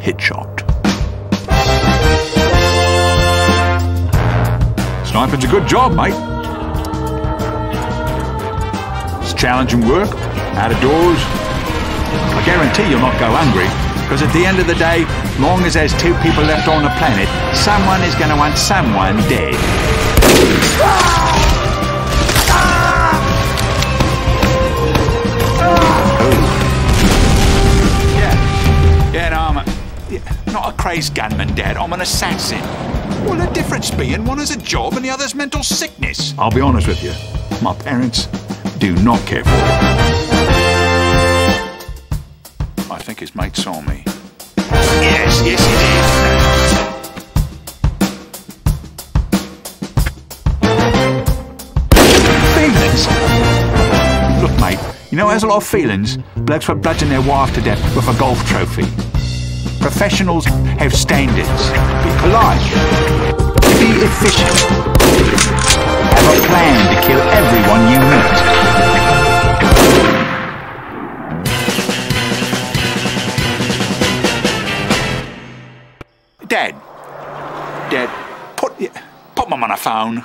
hit shot. Sniping's a good job, mate. It's challenging work, out of doors. I guarantee you'll not go hungry, because at the end of the day, long as there's two people left on the planet, someone is going to want someone dead. Crazed gunman, Dad. I'm an assassin. Well, the difference being one is a job and the other's mental sickness. I'll be honest with you. My parents do not care for it. I think his mate saw me. Yes, yes, he did. Feelings? Look, mate, you know there's a lot of feelings. Blokes would bludgeon their wife to death with a golf trophy. Professionals have standards. Be polite. Be efficient. Have a plan to kill everyone you meet. Dad. Dad, put put mum on a phone.